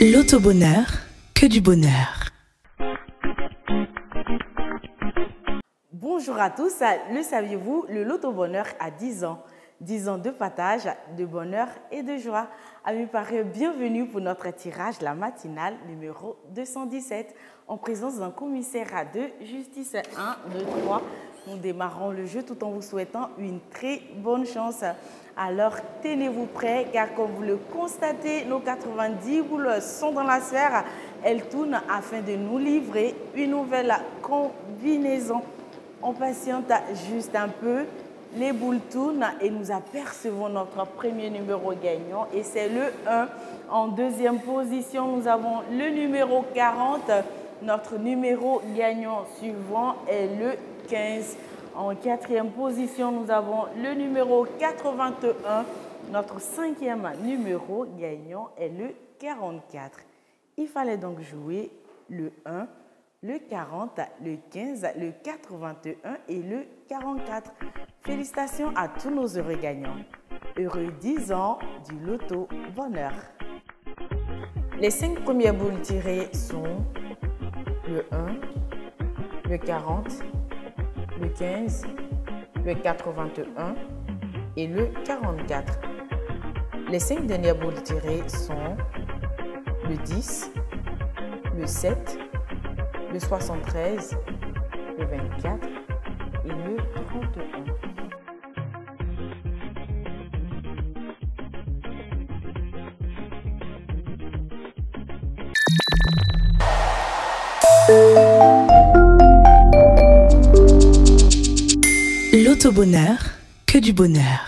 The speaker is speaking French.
L'autobonheur, que du bonheur. Bonjour à tous, le saviez-vous, le Loto Bonheur a 10 ans. 10 ans de partage, de bonheur et de joie. Amis pareil, bienvenue pour notre tirage, la matinale numéro 217, en présence d'un commissaire à 2, justice 1, 2, 3. Nous démarrons le jeu tout en vous souhaitant une très bonne chance. Alors, tenez-vous prêts, car comme vous le constatez, nos 90 boules sont dans la sphère. Elles tournent afin de nous livrer une nouvelle combinaison. On patiente juste un peu. Les boules tournent et nous apercevons notre premier numéro gagnant et c'est le 1. En deuxième position, nous avons le numéro 40. Notre numéro gagnant suivant est le 15. En quatrième position, nous avons le numéro 81. Notre cinquième numéro gagnant est le 44. Il fallait donc jouer le 1, le 40, le 15, le 81 et le 44. Félicitations à tous nos heureux gagnants. Heureux 10 ans du loto bonheur. Les cinq premières boules tirées sont le 1, le 40, le 15, le 81 et le 44. Les cinq dernières boules tirées sont le 10, le 7, le 73, le 24 et le 31. L'autobonheur, que du bonheur.